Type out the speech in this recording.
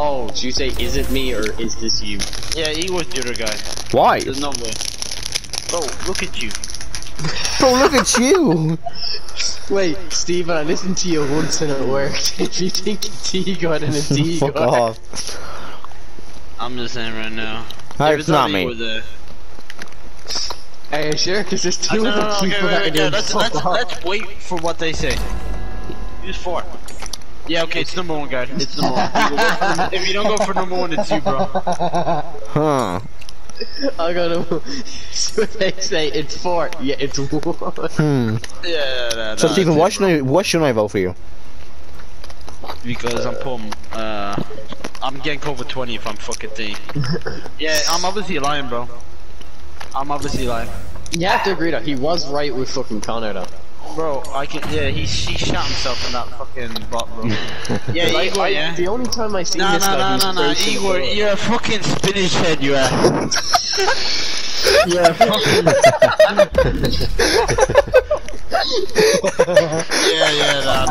Oh, did you say is it me or is this you? Yeah, he was the other guy. Why? There's no way. Bro, look at you. Bro, look at you. Wait, Steven, I listened to you once and it worked. if you think it's ego, then it's ego. Fuck off. I'm just saying right now. Hey, If it's not only me. with a- Are you sure? Because there's two no, no, other okay, people wait, that are wait, doing yeah, let's, fuck let's, all. let's wait for what they say. Who's four? Yeah, okay, it's number one, guy. It's number one. You go for- if you don't go for number one, it's you, bro. Huh. I got to. So they say it's four. Yeah, it's one. Hmm. Yeah, no, So no, Steven, it's why should I why shouldn't I vote for you? bro. Because I'm putting, uh, I'm getting covered 20 if I'm fucking thing. yeah, I'm obviously lying, bro. I'm obviously lying. You have to agree that he was right with fucking Connor though. Bro, I can, yeah, he, he shot himself in that fucking bot, bro. yeah, Like, Igor, I- yeah. The only time I see No, this no, guy, no, he's no, no, breaking Igor, you're a fucking spinach head, you are. Yeah, yeah, yeah, no,